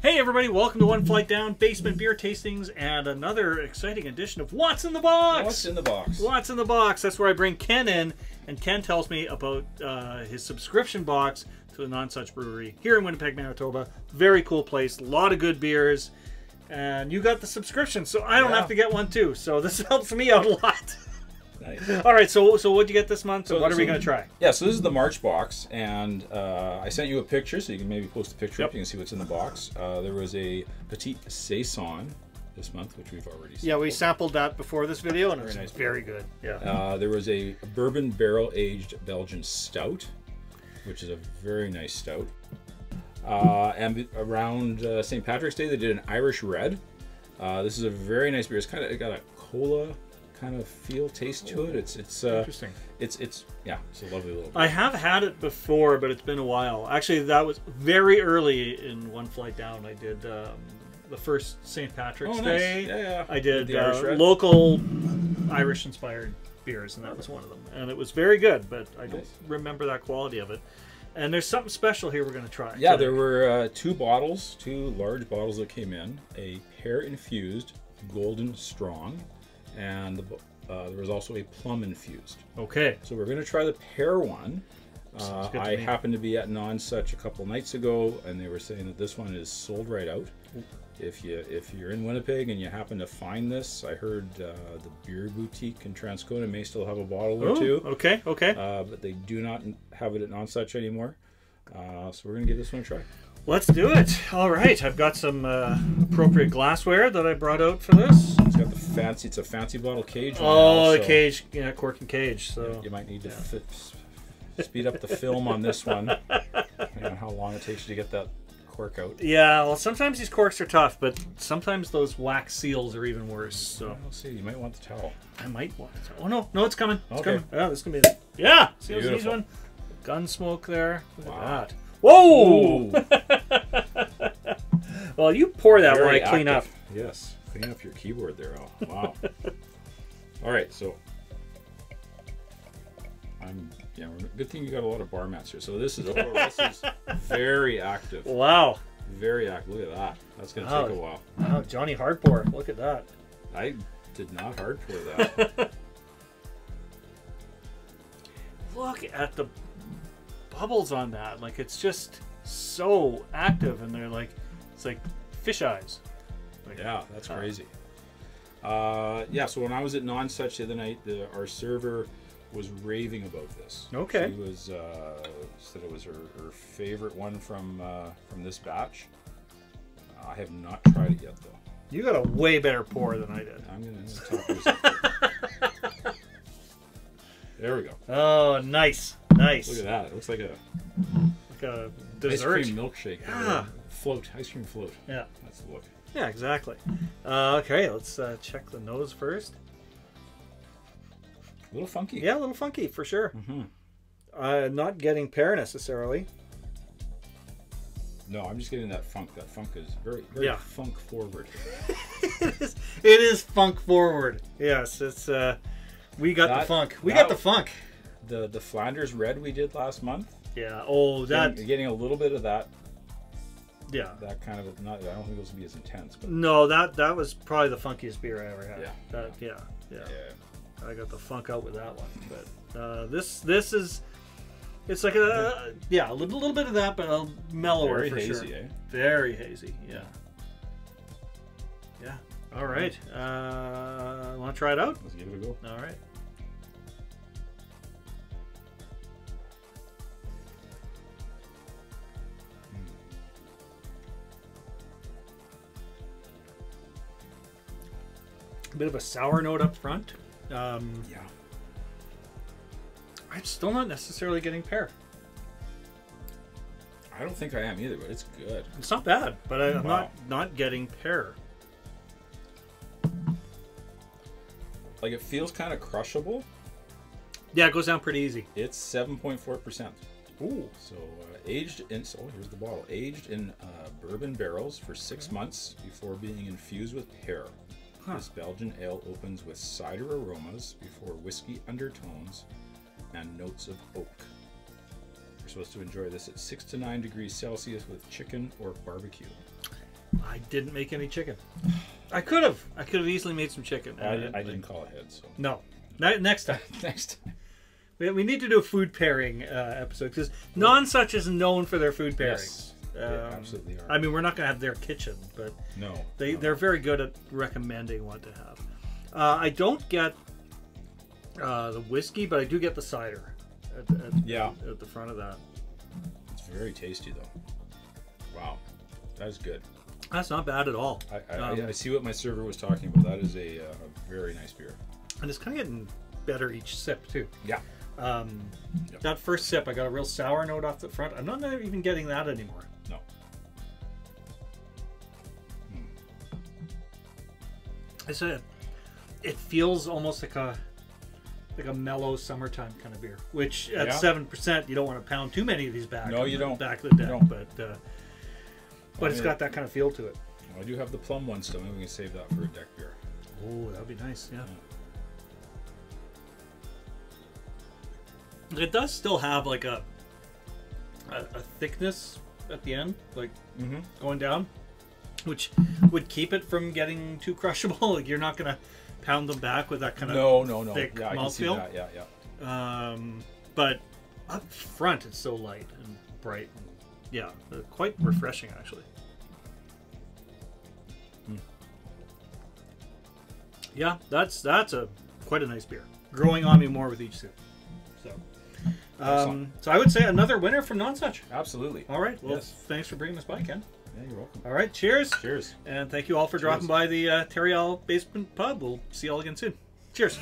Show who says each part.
Speaker 1: Hey everybody, welcome to One Flight Down Basement Beer Tastings and another exciting edition of What's in the Box?
Speaker 2: What's in the box?
Speaker 1: What's in the Box? That's where I bring Ken in, and Ken tells me about uh, his subscription box to the Nonsuch Brewery here in Winnipeg, Manitoba. Very cool place, a lot of good beers, and you got the subscription, so I don't
Speaker 2: Yeah.
Speaker 1: have to get one too. So this helps me out a lot.
Speaker 2: Nice.
Speaker 1: All right, so so what'd you get this month?
Speaker 2: So-
Speaker 1: what are we gonna try?
Speaker 2: Yeah, so this is the March box, and uh, I sent you a picture, so you can maybe post a picture
Speaker 1: Yep.
Speaker 2: up. You can see what's in the box. Uh, there was a Petite Saison this month, which we've already seen.
Speaker 1: Yeah, we sampled that before this video, and
Speaker 2: Very
Speaker 1: it's
Speaker 2: nice
Speaker 1: very good. Yeah.
Speaker 2: Uh, there was a bourbon barrel aged Belgian stout, which is a very nice stout. Uh, and around uh, St. Patrick's Day, they did an Irish red. Uh, this is a very nice beer. It's kind of got a cola kind of feel taste to it. It's it's uh,
Speaker 1: Interesting.
Speaker 2: it's it's yeah, it's a lovely little.
Speaker 1: I have had it before, but it's been a while. Actually, that was very early in One Flight Down. I did um, the first St. Patrick's
Speaker 2: Oh, nice.
Speaker 1: Day.
Speaker 2: Yeah, yeah.
Speaker 1: I did
Speaker 2: Irish
Speaker 1: uh, local Irish-inspired beers, and that was one of them. And it was very good, but I don't remember that quality of it. And there's something special here we're going to try.
Speaker 2: Yeah,
Speaker 1: today.
Speaker 2: there were uh, two bottles, two large bottles that came in. A pear infused golden strong, and the, uh, there was also a plum infused.
Speaker 1: Okay.
Speaker 2: So we're going to try the pear one. Uh, I
Speaker 1: me.
Speaker 2: happened to be at Nonsuch a couple nights ago, and they were saying that this one is sold right out. If you if you're in Winnipeg and you happen to find this, I heard uh, the beer boutique in Transcona may still have a bottle or two.
Speaker 1: okay, okay.
Speaker 2: uh, but they do not have it at Nonsuch anymore. Uh, so we're gonna give this one a try.
Speaker 1: Let's do it. All right, I've got some uh, appropriate glassware that I brought out for this.
Speaker 2: The fancy. It's a fancy bottle cage.
Speaker 1: Oh,
Speaker 2: now,
Speaker 1: the
Speaker 2: so
Speaker 1: cage, yeah, cork and cage. So
Speaker 2: You might need to fit, speed up the film on this one. On how long it takes you to get that cork out.
Speaker 1: Yeah, well, sometimes these corks are tough, but sometimes those wax seals are even worse. So
Speaker 2: We'll see. You might want the towel.
Speaker 1: I might want it. Oh no, no, it's coming. It's
Speaker 2: Okay.
Speaker 1: coming. Yeah, this is gonna be. Yeah, see
Speaker 2: Beautiful.
Speaker 1: one? Gun smoke there. Look
Speaker 2: Wow.
Speaker 1: at that. Whoa! well, you pour that while I
Speaker 2: Very
Speaker 1: clean up.
Speaker 2: Yes, clean up your keyboard there, Al. Wow. All right, so I'm yeah. Good thing you got a lot of bar mats here. So this is oh, this is very active.
Speaker 1: Wow.
Speaker 2: Very active. Look at that. That's gonna
Speaker 1: Wow.
Speaker 2: take a while.
Speaker 1: Wow, Johnny Hardpour. Look at that.
Speaker 2: I did not hard pour that.
Speaker 1: Look at the bubbles on that. Like it's just so active, and they're like, it's like fish eyes. Like,
Speaker 2: yeah, that's
Speaker 1: Uh,
Speaker 2: crazy. Uh, yeah. So when I was at Nonsuch the other night, the, our server was raving about this.
Speaker 1: Okay.
Speaker 2: She was uh, said it was her, her favorite one from uh, from this batch. I have not tried it yet though.
Speaker 1: You got a way better pour than I did.
Speaker 2: I'm gonna talk this up. There we go.
Speaker 1: Oh, nice, nice.
Speaker 2: Look at that. It looks like a
Speaker 1: Like a
Speaker 2: ice cream milkshake.
Speaker 1: Yeah.
Speaker 2: Float. Ice cream float.
Speaker 1: Yeah,
Speaker 2: That's the look.
Speaker 1: yeah, exactly. Uh, okay, let's uh, check the nose first.
Speaker 2: A little funky.
Speaker 1: Yeah, a little funky for sure.
Speaker 2: hmm
Speaker 1: Uh, not getting pear necessarily.
Speaker 2: No, I'm just getting that funk. That funk is very, very
Speaker 1: Yeah.
Speaker 2: funk forward.
Speaker 1: it, is, it is funk forward. Yes, it's. Uh, we got the funk. We
Speaker 2: that-
Speaker 1: got the funk.
Speaker 2: The the Flanders red we did last month.
Speaker 1: Yeah. Oh, that.
Speaker 2: Getting, getting a little bit of that
Speaker 1: Yeah.
Speaker 2: that kind of not. I don't think this will be as intense, but
Speaker 1: No, that that was probably the funkiest beer I ever had.
Speaker 2: Yeah.
Speaker 1: That, yeah. Yeah.
Speaker 2: yeah.
Speaker 1: I got the funk out with that one. But uh, this this is. It's like a yeah, a little, little bit of that, but a mellower
Speaker 2: Very
Speaker 1: for
Speaker 2: hazy,
Speaker 1: sure.
Speaker 2: eh?
Speaker 1: Very hazy, yeah. Yeah. All right. Uh, want to try it out?
Speaker 2: Let's give it a go.
Speaker 1: All right. A bit of a sour note up front. Um,
Speaker 2: Yeah.
Speaker 1: I'm still not necessarily getting pear.
Speaker 2: I don't think I am either, but it's good.
Speaker 1: It's not bad, but I, I'm
Speaker 2: Wow.
Speaker 1: not not getting pear.
Speaker 2: Like it feels kind of crushable.
Speaker 1: Yeah, it goes down pretty easy.
Speaker 2: It's seven point four percent.
Speaker 1: Ooh.
Speaker 2: So uh, aged in so here's the bottle. Aged in uh, bourbon barrels for six months before being infused with pear.
Speaker 1: Huh.
Speaker 2: This Belgian ale opens with cider aromas before whiskey undertones and notes of oak. You're supposed to enjoy this at six to nine degrees Celsius with chicken or barbecue.
Speaker 1: I didn't make any chicken. I could have. I could have easily made some chicken.
Speaker 2: I, I didn't call ahead, so
Speaker 1: No. Ne- Next time.
Speaker 2: next time.
Speaker 1: We, we need to do a food pairing uh, episode because Nonsuch is known for their food pairing.
Speaker 2: Yes, they
Speaker 1: Um,
Speaker 2: absolutely are.
Speaker 1: I mean, we're not going to have their kitchen, but
Speaker 2: no,
Speaker 1: they
Speaker 2: no.
Speaker 1: they're very good at recommending what to have. Uh, I don't get uh, the whiskey, but I do get the cider. At, at,
Speaker 2: Yeah.
Speaker 1: At the front of that.
Speaker 2: It's very tasty though. Wow, that is good.
Speaker 1: That's not bad at all.
Speaker 2: I, I,
Speaker 1: Um,
Speaker 2: I see what my server was talking about. That is a, uh, a very nice beer.
Speaker 1: and it's kind of getting better each sip too.
Speaker 2: Yeah.
Speaker 1: Um,
Speaker 2: Yep.
Speaker 1: That first sip, I got a real sour note off the front. I'm not even getting that anymore.
Speaker 2: No.
Speaker 1: I said, it feels almost like a like a mellow summertime kind of beer. Which at
Speaker 2: Yeah.
Speaker 1: seven percent, you don't want to pound too many of these back.
Speaker 2: No, you don't.
Speaker 1: Back of the deck, but uh, but it's got that kind of feel to it.
Speaker 2: I do have the plum one still. Maybe we can save that for a deck beer.
Speaker 1: Oh, that'd be nice. Yeah. It does still have like a a, a thickness at the end, like
Speaker 2: Mm-hmm.
Speaker 1: going down, which would keep it from getting too crushable. like you're not gonna pound them back with that kind of
Speaker 2: No, no, no.
Speaker 1: thick
Speaker 2: yeah, I can see
Speaker 1: mouthfeel.
Speaker 2: Yeah, yeah.
Speaker 1: Um, but up front, it's so light and bright. And, yeah, uh, quite refreshing actually.
Speaker 2: Hmm.
Speaker 1: Yeah, that's that's a quite a nice beer. Growing on me more with each sip. So, um, so I would say another winner from Nonsuch.
Speaker 2: Absolutely.
Speaker 1: All right. Well,
Speaker 2: Yes.
Speaker 1: thanks for bringing this by, Ken.
Speaker 2: Yeah, you're welcome.
Speaker 1: All right. Cheers.
Speaker 2: Cheers.
Speaker 1: And thank you all for dropping by the uh, Terrial Basement Pub. We'll see you all again soon. Cheers.